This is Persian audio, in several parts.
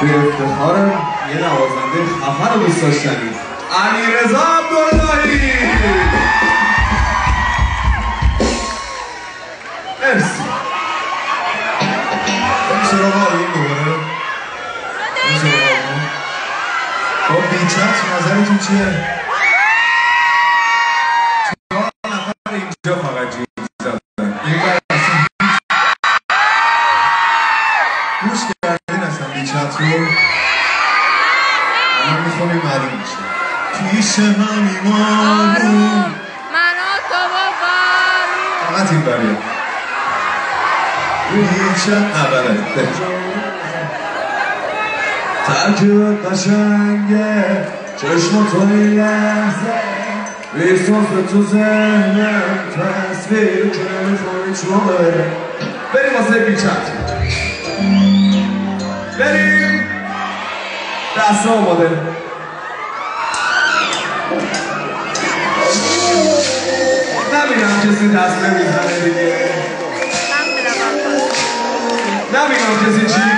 به افتخار یه نوازنده خفن رو دوست داشتنی. علی رضا عبداللهی! مرسی. این سراغ آقایون دوباره این سراغ آقایون خب بیچت نظرتون چیه؟ پیش هم ایمانو من و تو و بارون. فقط این بریه. نه بله ترکیب قشنگه چشم تو لحظه. بیسوس تو ذهنم تصویر که نمی‌خوری چونه بریم واسه بیچت بریم. دست آماده Nabi nam kesin hastane bir tane diye. Nabi nam kesin çiğ.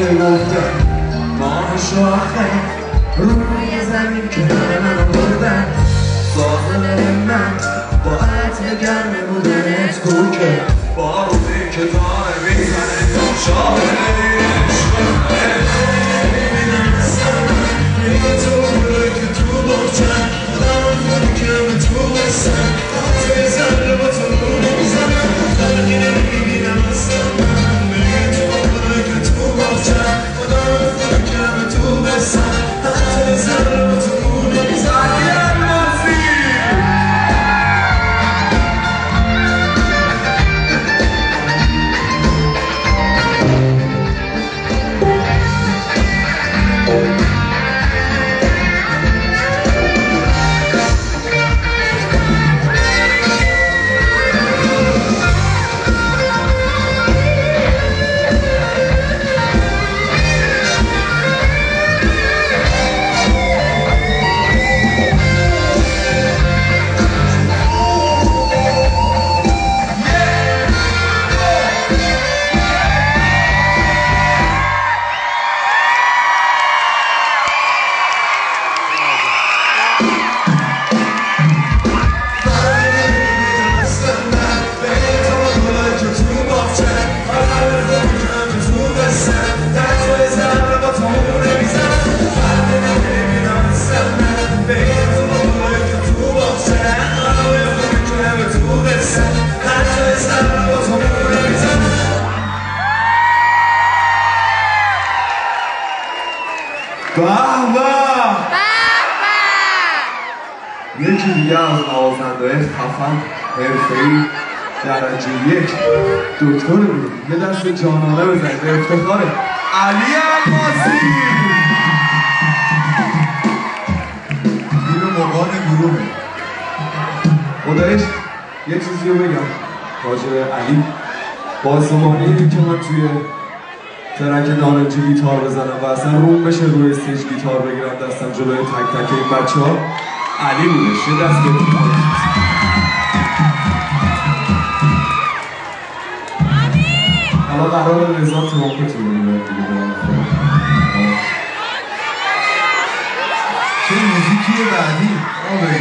نداشتم واسه گفتن ماه شاخه روی زمین که من بردن دل من با عطر گرم بودنت کوکه. با روزی که داره می‌زنه. شاهد عشق به به! یکی دیگه از نوازنده خفن حرفه‌ای درجه یک دکتر بود. یه دست جانانه بزنید به افتخار علی عباسی! این مقان گروه خدایش یه چیزی رو بگم. راجع علی. با زمانی که من توی ترک دانجی گیتار بزنم و اصلا روم بشه روی استیج گیتار بگیرم دستم جلوی تک تک این بچه ها علی بودش یه دست حالا قرار رضا ترومپتون رو. چه موزیکیه بعدی؟ آه